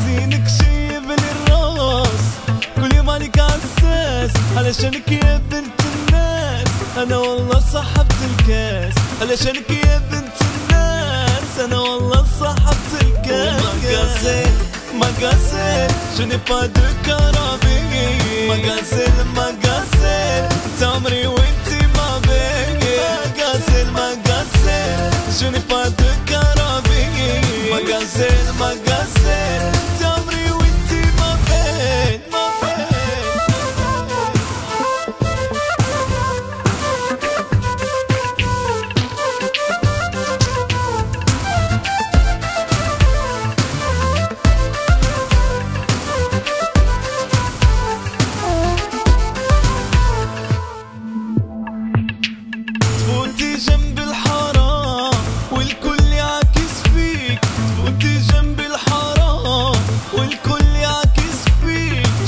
حزينك شيبني الراس. كل يوم عليك عساس علشانك يا بنت الناس؟ أنا والله صاحبت الكاس. علشانك يا بنت الناس؟ أنا والله صاحبت الكاس. مغازيل مغازيل je n'ai pas de carabine مغازيل تعمري وانتي ما بين مغازيل مغازيل je n'ai pas de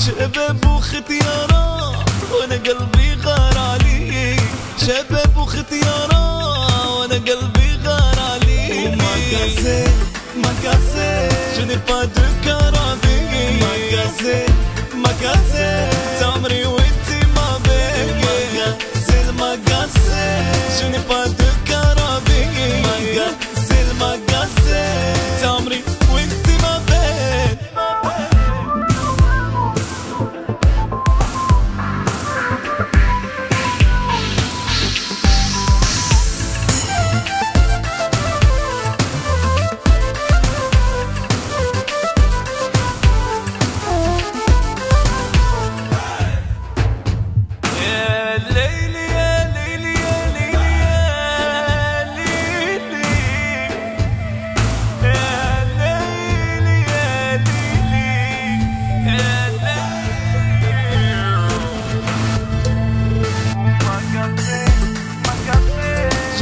شباب وختيارة وأنا قلبي غار عليك شباب وختيارة وأنا قلبي غار عليك مكاسي مكاسي je n'ai pas de carabine مكاسي مكاسي تمري وانتي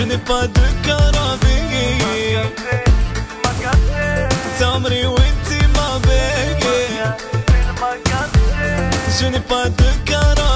ليلي Je n'ai pas de carabine تمري وانتي ما بيجي Je n'ai pas de carabine